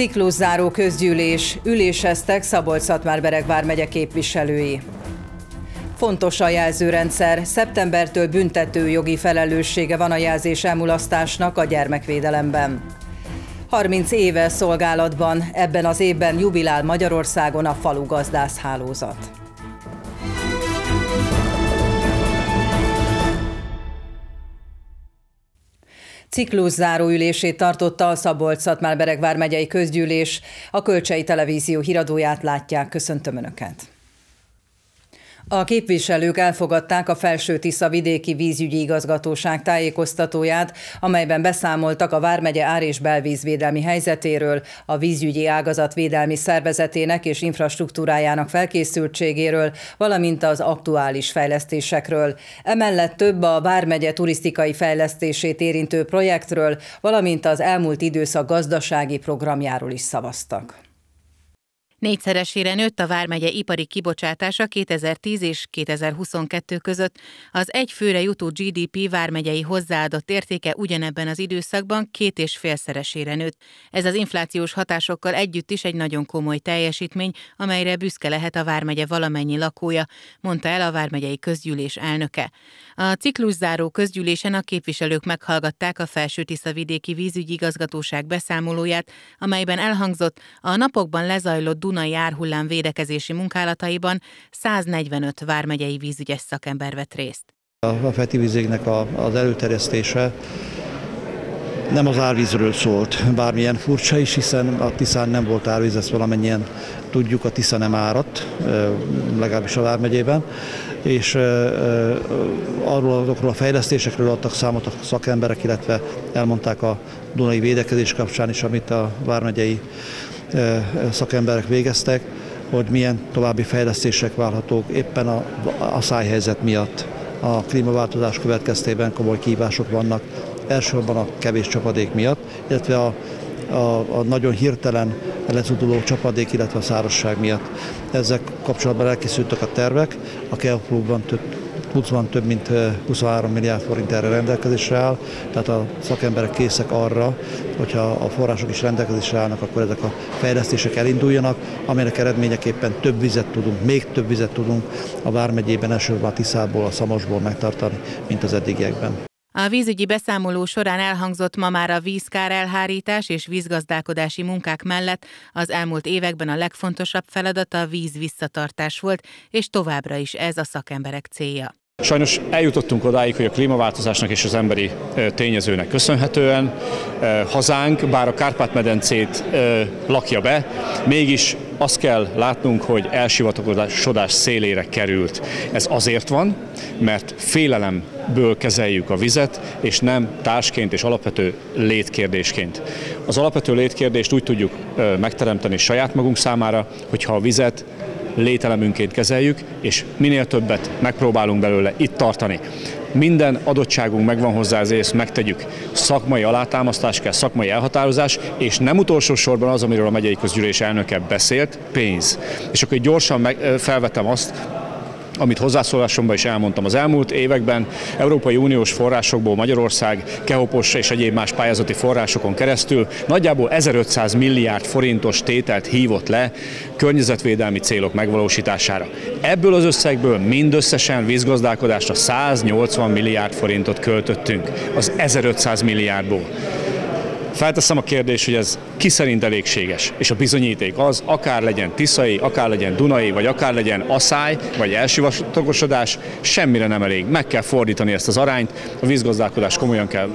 Cikluszáró közgyűlés, üléseztek Szabolcs-Szatmár-Bereg vármegye képviselői. Fontos a jelzőrendszer, szeptembertől büntető jogi felelőssége van a jelzés elmulasztásnak a gyermekvédelemben. 30 éve szolgálatban, ebben az évben jubilál Magyarországon a falu gazdászhálózat. Ciklus záróülését tartotta a Szabolcs-Szatmár-Beregvár megyei közgyűlés. A Kölcsei Televízió híradóját látják. Köszöntöm Önöket! A képviselők elfogadták a Felső Tisza vidéki vízügyi igazgatóság tájékoztatóját, amelyben beszámoltak a Vármegye ár- és belvízvédelmi helyzetéről, a vízügyi ágazat védelmi szervezetének és infrastruktúrájának felkészültségéről, valamint az aktuális fejlesztésekről. Emellett több a Vármegye turisztikai fejlesztését érintő projektről, valamint az elmúlt időszak gazdasági programjáról is szavaztak. Négyszeresére nőtt a Vármegye ipari kibocsátása 2010 és 2022 között. Az egy főre jutó GDP vármegyei hozzáadott értéke ugyanebben az időszakban két és félszeresére nőtt. Ez az inflációs hatásokkal együtt is egy nagyon komoly teljesítmény, amelyre büszke lehet a Vármegye valamennyi lakója, mondta el a Vármegyei Közgyűlés elnöke. A cikluszáró közgyűlésen a képviselők meghallgatták a Felső Tiszavidéki Vízügyi Igazgatóság beszámolóját, amelyben elhangzott a napokban lezajlott Dunai árhullám védekezési munkálataiban 145 vármegyei vízügyes szakember vett részt. A Feti vízégnek az előterjesztése nem az árvízről szólt, bármilyen furcsa is, hiszen a Tiszán nem volt árvíz, ezt valamennyien tudjuk, a Tisza nem áradt, legalábbis a Vármegyében, és arról azokról a fejlesztésekről adtak számot a szakemberek, illetve elmondták a Dunai védekezés kapcsán is, amit a Vármegyei szakemberek végeztek, hogy milyen további fejlesztések várhatók éppen a, a szájhelyzet miatt. A klímaváltozás következtében komoly kívások vannak, elsősorban a kevés csapadék miatt, illetve a, a, a nagyon hirtelen lezuduló csapadék, illetve a szárazság miatt. Ezek kapcsolatban elkészültek a tervek, a Keoplóban több pluszban több mint 23 milliárd forint erre rendelkezésre áll, tehát a szakemberek készek arra, hogyha a források is rendelkezésre állnak, akkor ezek a fejlesztések elinduljanak, amelynek eredményeképpen több vizet tudunk, még több vizet tudunk a Vármegyében, elsősorban a Tiszából, a Szamosból megtartani, mint az eddigiekben. A vízügyi beszámoló során elhangzott ma már a vízkár elhárítás és vízgazdálkodási munkák mellett az elmúlt években a legfontosabb feladata a víz visszatartás volt, és továbbra is ez a szakemberek célja. Sajnos eljutottunk odáig, hogy a klímaváltozásnak és az emberi tényezőnek köszönhetően hazánk, bár a Kárpát-medencét lakja be, mégis azt kell látnunk, hogy elsivatagodás szélére került. Ez azért van, mert félelemből kezeljük a vizet, és nem társként és alapvető létkérdésként. Az alapvető létkérdést úgy tudjuk megteremteni saját magunk számára, hogyha a vizet lételemünként kezeljük, és minél többet megpróbálunk belőle itt tartani. Minden adottságunk megvan hozzá, ezért ezt megtegyük. Szakmai alátámasztás kell, szakmai elhatározás, és nem utolsó sorban az, amiről a megyei közgyűlés elnöke beszélt, pénz. És akkor gyorsan meg, felvetem azt, amit hozzászólásomban is elmondtam. Az elmúlt években Európai Uniós forrásokból Magyarország, Kehopos és egyéb más pályázati forrásokon keresztül nagyjából 1500 milliárd forintos tételt hívott le környezetvédelmi célok megvalósítására. Ebből az összegből mindösszesen vízgazdálkodásra 180 milliárd forintot költöttünk az 1500 milliárdból. Felteszem a kérdést, hogy ez ki szerint elégséges, és a bizonyíték az, akár legyen Tiszai, akár legyen Dunai, vagy akár legyen Aszály, vagy elsivatagosodás, semmire nem elég. Meg kell fordítani ezt az arányt, a vízgazdálkodást komolyan kell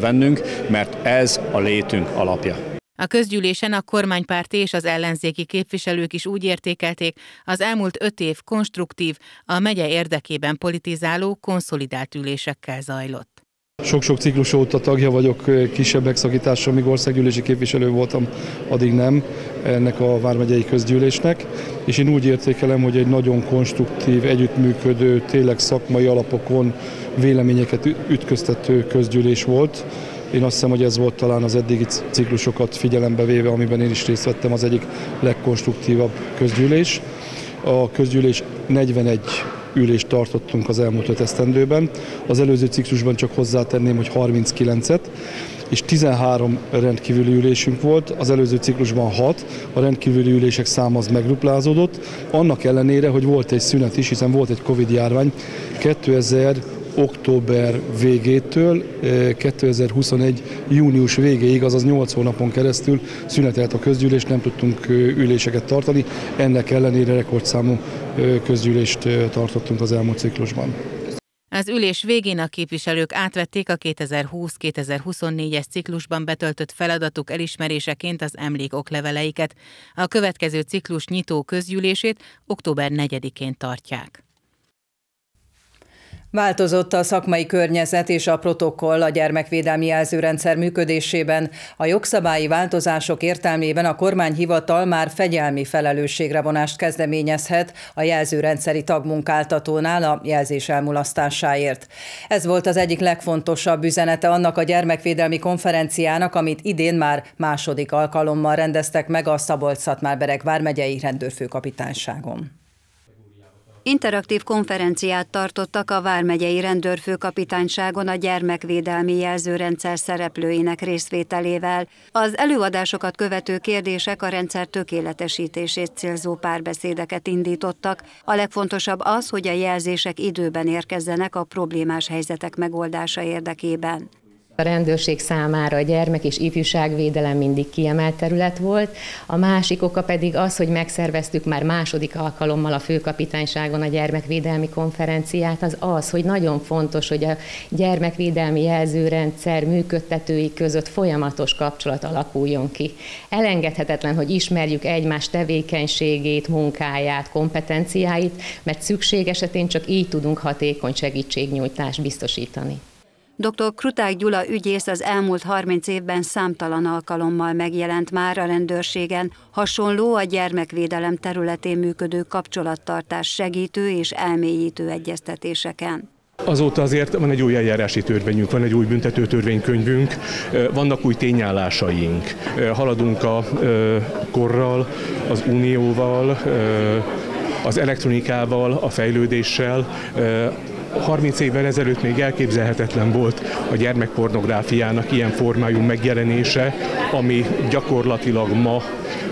vennünk, mert ez a létünk alapja. A közgyűlésen a kormánypárti és az ellenzéki képviselők is úgy értékelték, az elmúlt öt év konstruktív, a megye érdekében politizáló, konszolidált ülésekkel zajlott. Sok-sok ciklus óta tagja vagyok kisebb megszakítással, míg országgyűlési képviselő voltam, addig nem ennek a Vármegyei közgyűlésnek, és én úgy értékelem, hogy egy nagyon konstruktív, együttműködő, tényleg szakmai alapokon véleményeket ütköztető közgyűlés volt. Én azt hiszem, hogy ez volt talán az eddigi ciklusokat figyelembe véve, amiben én is részt vettem, az egyik legkonstruktívabb közgyűlés. A közgyűlés 41 ülést tartottunk az elmúlt öt esztendőben. Az előző ciklusban csak hozzátenném, hogy 39-et. és 13 rendkívüli ülésünk volt, az előző ciklusban 6, a rendkívüli ülések száma az megduplázódott, annak ellenére, hogy volt egy szünet is, hiszen volt egy Covid járvány, 2000 október végétől 2021. június végéig, azaz 8 hónapon keresztül szünetelt a közgyűlés, nem tudtunk üléseket tartani, ennek ellenére rekordszámú közgyűlést tartottunk az elmúlt ciklusban. Az ülés végén a képviselők átvették a 2020-2024-es ciklusban betöltött feladatuk elismeréseként az emlékokleveleiket. A következő ciklus nyitó közgyűlését október 4-én tartják. Változott a szakmai környezet és a protokoll a gyermekvédelmi jelzőrendszer működésében. A jogszabályi változások értelmében a kormányhivatal már fegyelmi felelősségre vonást kezdeményezhet a jelzőrendszeri tagmunkáltatónál a jelzés elmulasztásáért. Ez volt az egyik legfontosabb üzenete annak a gyermekvédelmi konferenciának, amit idén már második alkalommal rendeztek meg a Szabolcs-Szatmár-Bereg vármegyei rendőrfőkapitányságon. Interaktív konferenciát tartottak a Vármegyei Rendőrfőkapitányságon a gyermekvédelmi jelzőrendszer szereplőinek részvételével. Az előadásokat követő kérdések a rendszer tökéletesítését célzó párbeszédeket indítottak. A legfontosabb az, hogy a jelzések időben érkezzenek a problémás helyzetek megoldása érdekében. A rendőrség számára a gyermek és ifjúságvédelem mindig kiemelt terület volt. A másik oka pedig az, hogy megszerveztük már második alkalommal a főkapitányságon a gyermekvédelmi konferenciát, az az, hogy nagyon fontos, hogy a gyermekvédelmi jelzőrendszer működtetői között folyamatos kapcsolat alakuljon ki. Elengedhetetlen, hogy ismerjük egymás tevékenységét, munkáját, kompetenciáit, mert szükség esetén csak így tudunk hatékony segítségnyújtást biztosítani. Dr. Kruták Gyula ügyész az elmúlt 30 évben számtalan alkalommal megjelent már a rendőrségen, hasonló a gyermekvédelem területén működő kapcsolattartás segítő és elmélyítő egyeztetéseken. Azóta azért van egy új eljárási törvényünk, van egy új büntető törvénykönyvünk, vannak új tényállásaink. Haladunk a korral, az unióval, az elektronikával, a fejlődéssel, 30 évvel ezelőtt még elképzelhetetlen volt a gyermekpornográfiának ilyen formájú megjelenése, ami gyakorlatilag ma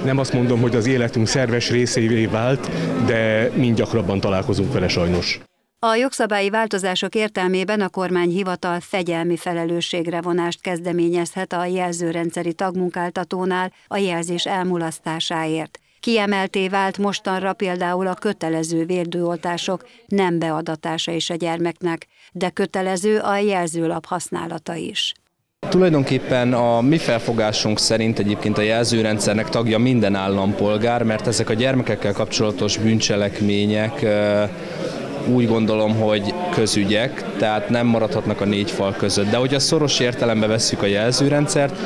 nem azt mondom, hogy az életünk szerves részévé vált, de mind gyakrabban találkozunk vele sajnos. A jogszabályi változások értelmében a kormányhivatal fegyelmi felelősségre vonást kezdeményezhet a jelzőrendszeri tagmunkáltatónál a jelzés elmulasztásáért. Kiemelté vált mostanra például a kötelező védőoltások nem beadatása is a gyermeknek, de kötelező a jelzőlap használata is. Tulajdonképpen a mi felfogásunk szerint egyébként a jelzőrendszernek tagja minden állampolgár, mert ezek a gyermekekkel kapcsolatos bűncselekmények úgy gondolom, hogy közügyek, tehát nem maradhatnak a négy fal között. De hogy a szoros értelembe vesszük a jelzőrendszert,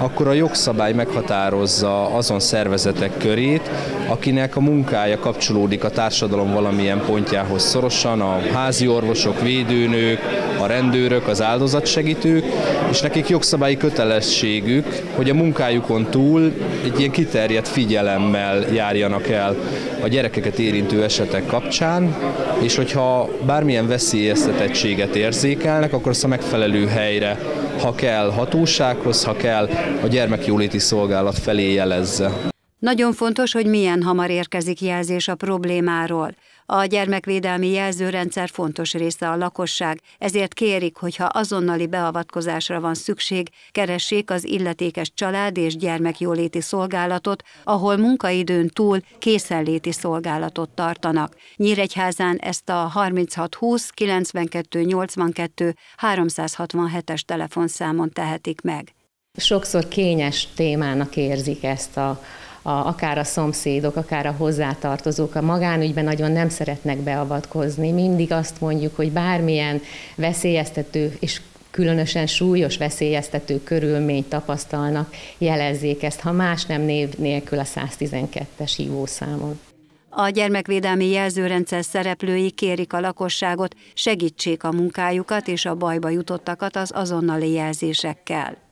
akkor a jogszabály meghatározza azon szervezetek körét, akinek a munkája kapcsolódik a társadalom valamilyen pontjához szorosan, a házi orvosok, védőnők, a rendőrök, az áldozatsegítők, és nekik jogszabályi kötelességük, hogy a munkájukon túl egy ilyen kiterjedt figyelemmel járjanak el a gyerekeket érintő esetek kapcsán, és hogyha bármilyen veszélyeztetettséget érzékelnek, akkor azt a megfelelő helyre ha kell hatósághoz, ha kell a gyermekjóléti szolgálat felé jelezze. Nagyon fontos, hogy milyen hamar érkezik jelzés a problémáról. A gyermekvédelmi jelzőrendszer fontos része a lakosság, ezért kérik, hogyha azonnali beavatkozásra van szükség, keressék az illetékes család és gyermekjóléti szolgálatot, ahol munkaidőn túl készenléti szolgálatot tartanak. Nyíregyházán ezt a 3620 92 82 367-es telefonszámon tehetik meg. Sokszor kényes témának érzik ezt a a, akár a szomszédok, akár a hozzátartozók a magánügyben nagyon nem szeretnek beavatkozni. Mindig azt mondjuk, hogy bármilyen veszélyeztető és különösen súlyos veszélyeztető körülményt tapasztalnak, jelezzék ezt, ha más nem név nélkül a 112-es hívószámon. A gyermekvédelmi jelzőrendszer szereplői kérik a lakosságot, segítsék a munkájukat és a bajba jutottakat az azonnali jelzésekkel.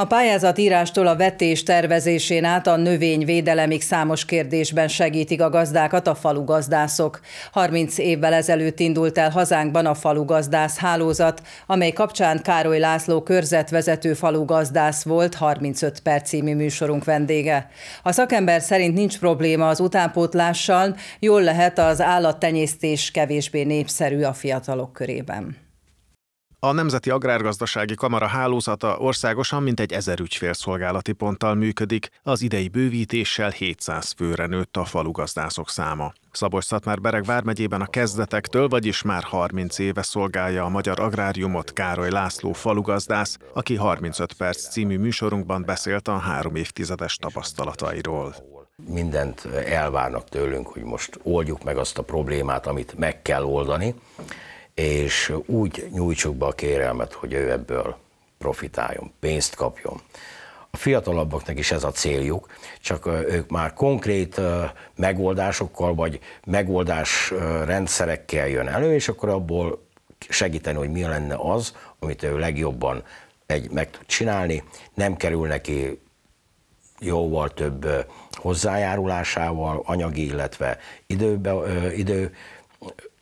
A pályázat írástól a vetés tervezésén át a növényvédelemig számos kérdésben segítik a gazdákat a falugazdászok. 30 évvel ezelőtt indult el hazánkban a falugazdász hálózat, amely kapcsán Károly László körzetvezető falugazdász volt 35 perc című műsorunk vendége. A szakember szerint nincs probléma az utánpótlással, jól lehet az állattenyésztés kevésbé népszerű a fiatalok körében. A Nemzeti Agrárgazdasági Kamara hálózata országosan mintegy ezer ügyfélszolgálati ponttal működik, az idei bővítéssel 700 főre nőtt a falugazdászok száma. Szabolcs-Szatmár-Bereg vármegyében a kezdetektől, vagyis már 30 éve szolgálja a magyar agráriumot Károly László falugazdász, aki 35 perc című műsorunkban beszélt a három évtizedes tapasztalatairól mindent elvárnak tőlünk, hogy most oldjuk meg azt a problémát, amit meg kell oldani, és úgy nyújtsuk be a kérelmet, hogy ő ebből profitáljon, pénzt kapjon. A fiatalabbaknak is ez a céljuk, csak ők már konkrét megoldásokkal vagy megoldás rendszerekkel jön elő, és akkor abból segíteni, hogy mi lenne az, amit ő legjobban egy, meg tud csinálni, nem kerül neki jóval több hozzájárulásával, anyagi, illetve időbe, idő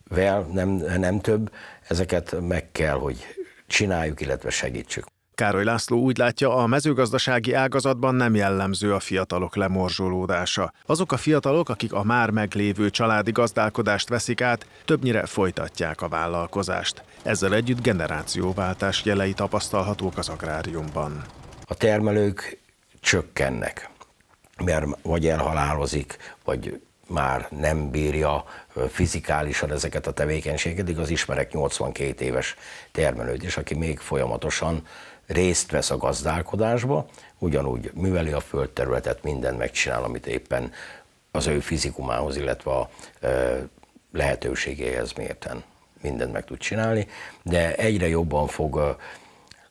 vel, nem, nem több, ezeket meg kell, hogy csináljuk, illetve segítsük. Károly László úgy látja, a mezőgazdasági ágazatban nem jellemző a fiatalok lemorzsolódása. Azok a fiatalok, akik a már meglévő családi gazdálkodást veszik át, többnyire folytatják a vállalkozást. Ezzel együtt generációváltás jelei tapasztalhatók az agráriumban. A termelők csökkennek, mert vagy elhalálozik, vagy már nem bírja fizikálisan ezeket a tevékenységeket, igaz ismerek 82 éves termelőt is, aki még folyamatosan részt vesz a gazdálkodásba, ugyanúgy műveli a földterületet, mindent megcsinál, amit éppen az ő fizikumához, illetve a lehetőségéhez mérten mindent meg tud csinálni, de egyre jobban fog,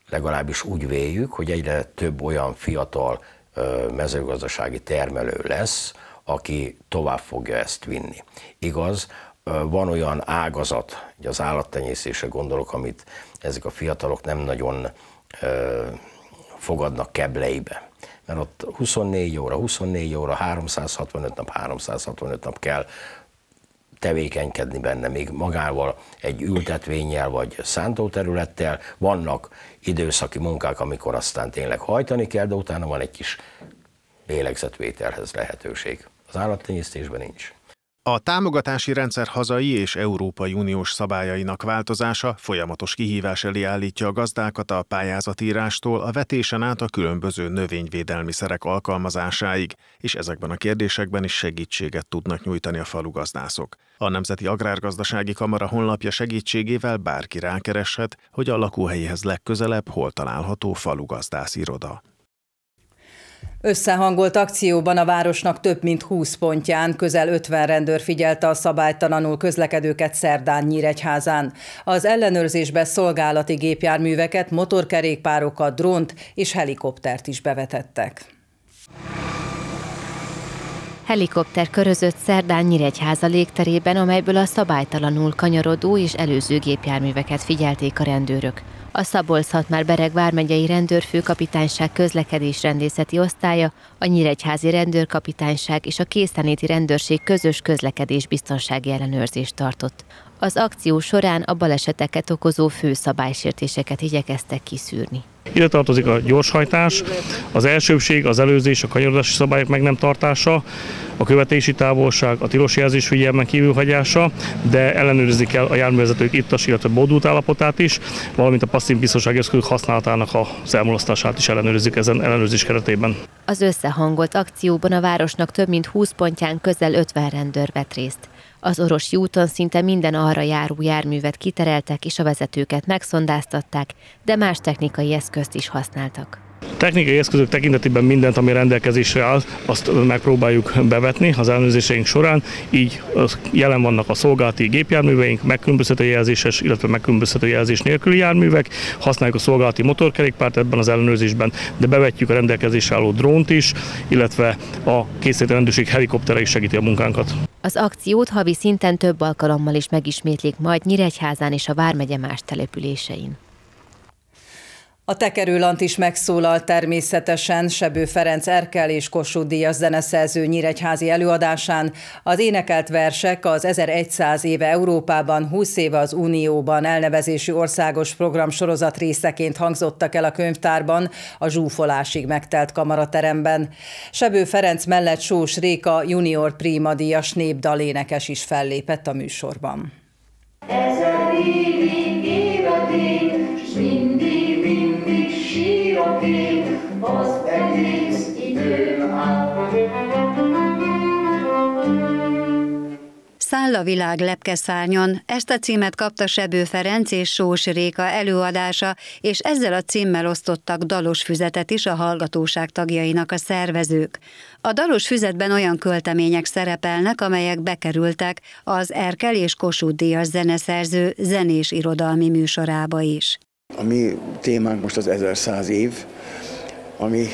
legalábbis úgy véljük, hogy egyre több olyan fiatal mezőgazdasági termelő lesz, aki tovább fogja ezt vinni. Igaz, van olyan ágazat, az állattenyészésre gondolok, amit ezek a fiatalok nem nagyon fogadnak kebleibe. Mert ott 24 óra, 24 óra, 365 nap, 365 nap kell tevékenykedni benne, még magával egy ültetvényel vagy szántóterülettel. Vannak időszaki munkák, amikor aztán tényleg hajtani kell, de utána van egy kis lélegzetvételhez lehetőség az állattenyésztésben nincs. A támogatási rendszer hazai és Európai Uniós szabályainak változása folyamatos kihívás elé állítja a gazdákat a pályázatírástól a vetésen át a különböző növényvédelmi szerek alkalmazásáig, és ezekben a kérdésekben is segítséget tudnak nyújtani a falugazdászok. A Nemzeti Agrárgazdasági Kamara honlapja segítségével bárki rákereshet, hogy a lakóhelyéhez legközelebb hol található falugazdász iroda. Összehangolt akcióban a városnak több mint 20 pontján közel 50 rendőr figyelte a szabálytalanul közlekedőket Szerdán Nyíregyházán. Az ellenőrzésbe szolgálati gépjárműveket, motorkerékpárokat, drónt és helikoptert is bevetettek. Helikopter körözött szerdán Nyíregyháza légterében, amelyből a szabálytalanul kanyarodó és előző gépjárműveket figyelték a rendőrök. A Szabolcs-Szatmár Bereg vármegyei rendőrfőkapitányság közlekedésrendészeti osztálya, a Nyíregyházi rendőrkapitányság és a Készenéti rendőrség közös közlekedés biztonsági ellenőrzést tartott. Az akció során a baleseteket okozó fő szabálysértéseket igyekeztek kiszűrni. Ide tartozik a gyorshajtás, az elsőbség, az előzés, a kanyarodási szabályok meg nem tartása, a követési távolság, a tilos jelzés figyelmen kívül hagyása, de ellenőrizni kell a járművezetők ittas, illetve bódult állapotát is, valamint a passzív biztonsági eszközök használatának az elmulasztását is ellenőrizzük ezen ellenőrzés keretében. Az összehangolt akcióban a városnak több mint 20 pontján közel 50 rendőr vett részt. Az Orosi úton szinte minden arra járó járművet kitereltek és a vezetőket megszondáztatták, de más technikai eszközt is használtak. Technikai eszközök tekintetében mindent, ami rendelkezésre áll, azt megpróbáljuk bevetni az ellenőrzéseink során, így jelen vannak a szolgálati gépjárműveink, megkülönböztető jelzéses, illetve megkülönböztető jelzés nélküli járművek, használjuk a szolgálati motorkerékpárt ebben az ellenőrzésben, de bevetjük a rendelkezésre álló drónt is, illetve a készítő rendőrség helikoptere is segíti a munkánkat. Az akciót havi szinten több alkalommal is megismétlik majd Nyíregyházán és a Vármegye más településein. A tekerőlant is megszólalt természetesen Sebő Ferenc Erkel és Kossuth Díjas zeneszerző nyíregyházi előadásán. Az énekelt versek az 1100 éve Európában, 20 éve az Unióban elnevezésű országos program sorozat részeként hangzottak el a könyvtárban, a zsúfolásig megtelt kamarateremben. Sebő Ferenc mellett Sós Réka junior prima díjas népdalénekes is fellépett a műsorban. Száll a világ lepkeszárnyon, ezt a címet kapta Sebő Ferenc és Sós Réka előadása, és ezzel a címmel osztottak dalos füzetet is a hallgatóság tagjainak a szervezők. A dalos füzetben olyan költemények szerepelnek, amelyek bekerültek az Erkel és Kossuth Díjas zeneszerző zenés irodalmi műsorába is. A mi témánk most az 1100 év, ami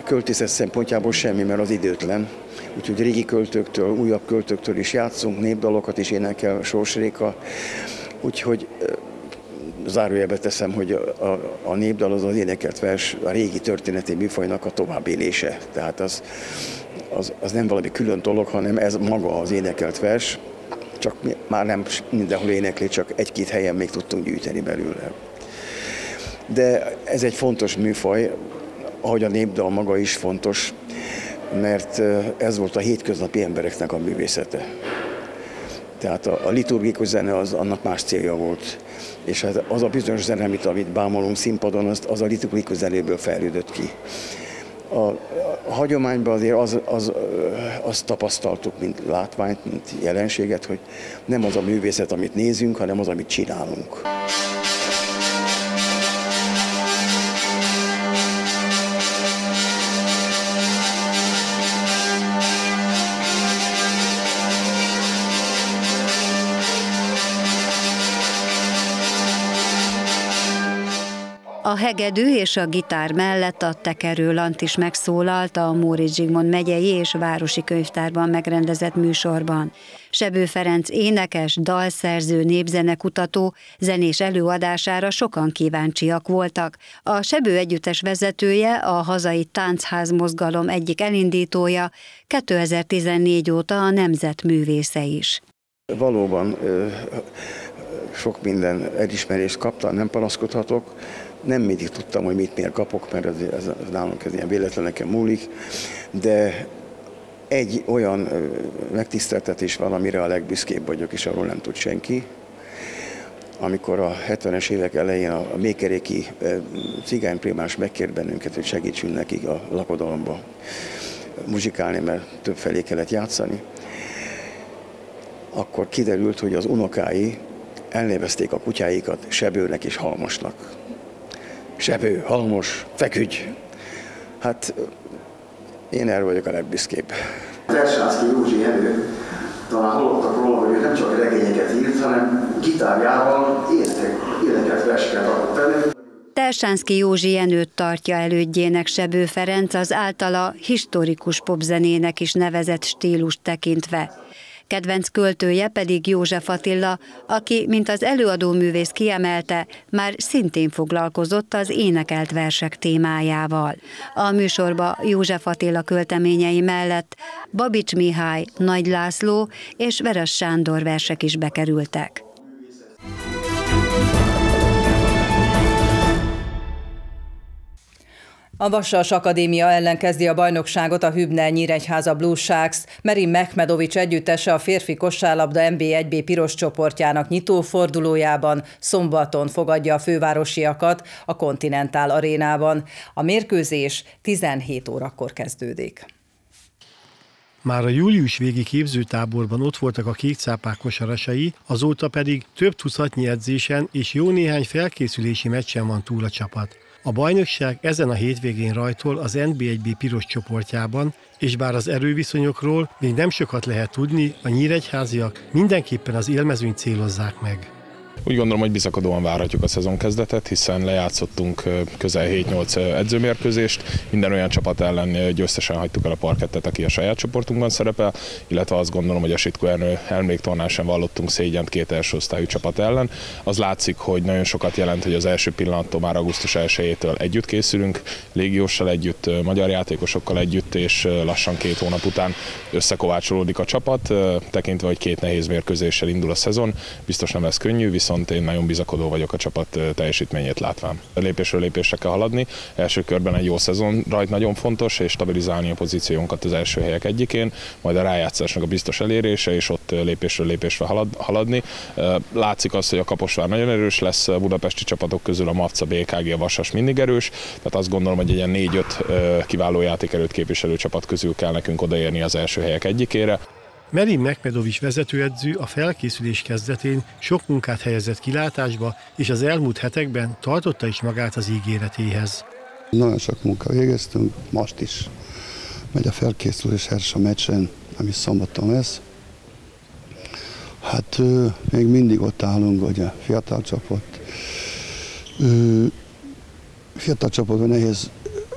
a költészet szempontjából semmi, mert az időtlen. Úgyhogy régi költőktől, újabb költőktől is játszunk, népdalokat is énekel Sorsréka. Úgyhogy zárójelbe teszem, hogy a, a, a népdal az az énekelt vers a régi történeti műfajnak a továbbélése. Tehát az, az, az nem valami külön dolog, hanem ez maga az énekelt vers, csak már nem mindenhol énekli, csak egy-két helyen még tudtunk gyűjteni belőle de ez egy fontos műfaj, ahogy a népdal maga is fontos, mert ez volt a hétköznapi embereknek a művészete. Tehát a, a liturgikus zene az annak más célja volt. És hát az a bizonyos zene, amit, amit bámolunk színpadon, az, az a liturgikus zenéből fejlődött ki. A, a hagyományban azért az, az, azt tapasztaltuk, mint látványt, mint jelenséget, hogy nem az a művészet, amit nézünk, hanem az, amit csinálunk. Hegedű és a gitár mellett a tekerőlant is megszólalt a Móricz Zsigmond megyei és városi könyvtárban megrendezett műsorban. Sebő Ferenc énekes, dalszerző, népzenekutató, zenés előadására sokan kíváncsiak voltak. A Sebő együttes vezetője, a hazai táncház mozgalom egyik elindítója, 2014 óta a nemzet művésze is. Valóban sok minden elismerést kaptam, nem panaszkodhatok nem mindig tudtam, hogy mit miért kapok, mert ez, ez, ez nálunk ez ilyen véletleneken múlik, de egy olyan megtiszteltetés van, amire a legbüszkébb vagyok, és arról nem tud senki. Amikor a 70-es évek elején a mékeréki cigányprimás megkért bennünket, hogy segítsünk nekik a lakodalomba muzsikálni, mert több felé kellett játszani, akkor kiderült, hogy az unokái elnevezték a kutyáikat Sebőnek és Halmosnak. Sebő, Halmos, feküdj. Hát én erről vagyok a legbüszkébb. Tersánszki Józsi Erő, talán hallottak róla, hogy ő nem csak regényeket írt, hanem gitárjával értek, éneket, verseket adott elő. Tersánszki Józsi Jenőt tartja elődjének Sebő Ferenc az általa historikus popzenének is nevezett stílus tekintve. Kedvenc költője pedig József Attila, aki, mint az előadó művész kiemelte, már szintén foglalkozott az énekelt versek témájával. A műsorba József Attila költeményei mellett Babics Mihály, Nagy László és Veres Sándor versek is bekerültek. A Vassas Akadémia ellen kezdi a bajnokságot a Hübner Nyíregyháza Blue Sharks. Merin Mehmedovics együttese a férfi kosárlabda NB1B piros csoportjának nyitófordulójában szombaton fogadja a fővárosiakat a Continental arénában. A mérkőzés 17 órakor kezdődik. Már a július végi képzőtáborban ott voltak a kékcápák kosarasai, azóta pedig több tucatnyi edzésen és jó néhány felkészülési meccsen van túl a csapat. A bajnokság ezen a hétvégén rajtol az NB1B piros csoportjában, és bár az erőviszonyokról még nem sokat lehet tudni, a nyíregyháziak mindenképpen az élmezőnyt célozzák meg. Úgy gondolom, hogy bizakodóan várhatjuk a szezon kezdetet, hiszen lejátszottunk közel 7-8 edzőmérkőzést, minden olyan csapat ellen győztesen hagytuk el a parkettet, aki a saját csoportunkban szerepel, illetve azt gondolom, hogy a Sitko emléktornán sem vallottunk szégyent két első osztályú csapat ellen. Az látszik, hogy nagyon sokat jelent, hogy az első pillanattól már augusztus 1-től együtt készülünk, légióssal együtt, magyar játékosokkal együtt, és lassan két hónap után összekovácsolódik a csapat, tekintve, hogy két nehéz mérkőzéssel indul a szezon. Biztos nem lesz könnyű, viszont én nagyon bizakodó vagyok a csapat teljesítményét látván. Lépésről lépésre kell haladni. Első körben egy jó szezon rajt nagyon fontos, és stabilizálni a pozíciónkat az első helyek egyikén, majd a rájátszásnak a biztos elérése, és ott lépésről lépésre halad, haladni. Látszik az, hogy a Kaposvár nagyon erős lesz, a budapesti csapatok közül a Marca, BKG, a Vasas mindig erős, tehát azt gondolom, hogy egy ilyen négy-öt kiváló játékerőt képviselő csapat közül kell nekünk odaérni az első helyek egyikére. Merin Mekmedovics vezetőedző a felkészülés kezdetén sok munkát helyezett kilátásba, és az elmúlt hetekben tartotta is magát az ígéretéhez. Nagyon sok munka végeztünk, most is megy a felkészülés a meccsen, ami szombaton lesz. Hát még mindig ott állunk, hogy a fiatal csapat. fiatal csapatban nehéz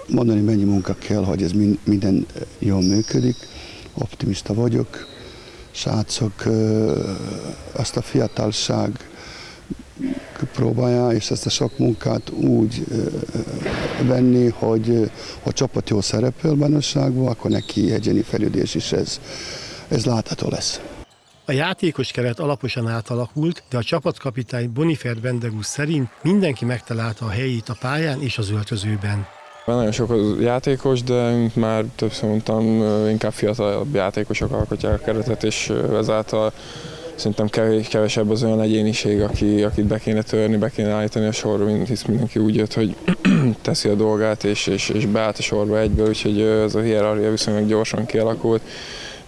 mondani, mennyi munka kell, hogy ez minden jól működik. Optimista vagyok. Srácok azt a fiatalság próbálja, és ezt a sok munkát úgy venni, hogy ha a csapat jó szerepel bajnokságban, akkor neki egyéni fejlődés is ez, ez látható lesz. A játékos keret alaposan átalakult, de a csapatkapitány Bonifer Bendegus szerint mindenki megtalálta a helyét a pályán és az öltözőben. Nagyon sok az játékos, de már többször mondtam, inkább fiatalabb játékosok alkotják a keretet, és ezáltal szerintem kevesebb az olyan egyéniség, aki, akit be kéne törni, be kéne állítani a sorba, hisz mindenki úgy jött, hogy teszi a dolgát, és, és, és beállt a sorba egyből, úgyhogy ez a hierarchia viszonylag gyorsan kialakult,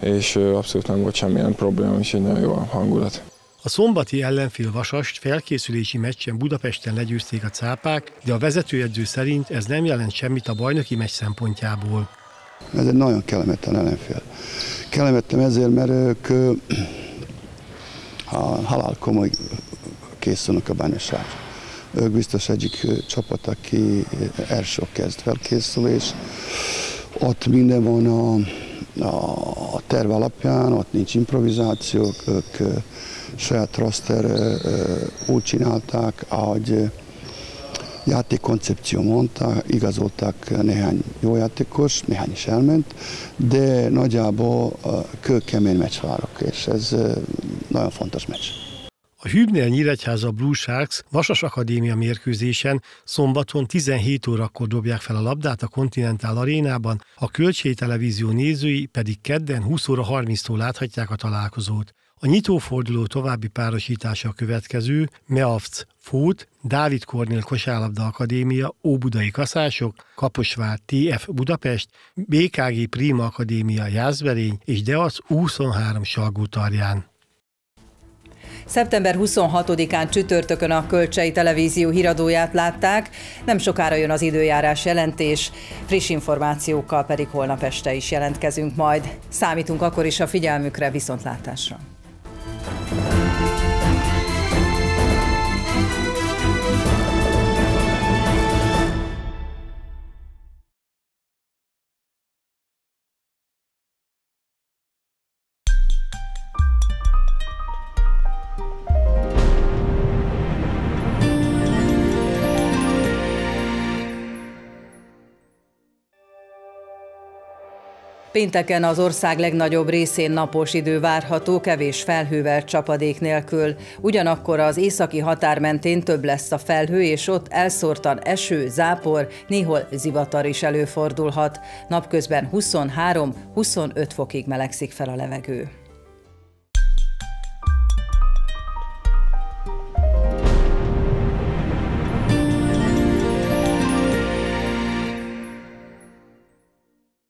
és abszolút nem volt semmilyen probléma, úgyhogy nagyon jó hangulat. A szombati ellenfél Vasast felkészülési meccsen Budapesten legyőzték a cápák, de a vezetőedző szerint ez nem jelent semmit a bajnoki meccs szempontjából. Ez egy nagyon kellemetlen ellenfél. Kellemetlen ezért, mert ők a halál komoly készülnek a bajnokságra. Ők biztos egyik csapat, aki első kezd felkészülés. Ott minden van a, a terv alapján, ott nincs improvizáció, ők saját roster úgy csinálták, ahogy játékkoncepció mondta, igazolták néhány jó játékos, néhány is elment, de nagyjából kőkemény meccs várok, és ez nagyon fontos meccs. A Hübner Nyíregyháza Blue Sharks Vasas Akadémia mérkőzésen szombaton 17 órakor dobják fel a labdát a Continental arénában, a Kölcsei Televízió nézői pedig kedden 20 óra 30-tól láthatják a találkozót. A nyitóforduló további párosítása a következő, Meavc Fót, Dávid Kornél Kosárlabda Akadémia, Óbudai Kaszások, Kaposvár TF Budapest, BKG Prima Akadémia Jászberény és Deac 23 Salgótarján. Szeptember 26-án csütörtökön a Kölcsei Televízió híradóját látták, nem sokára jön az időjárás jelentés, friss információkkal pedig holnap este is jelentkezünk majd. Számítunk akkor is a figyelmükre, viszontlátásra! Thank you. Pénteken az ország legnagyobb részén napos idő várható, kevés felhővel csapadék nélkül. Ugyanakkor az északi határ mentén több lesz a felhő, és ott elszórtan eső, zápor, néhol zivatar is előfordulhat. Napközben 23-25 fokig melegszik fel a levegő.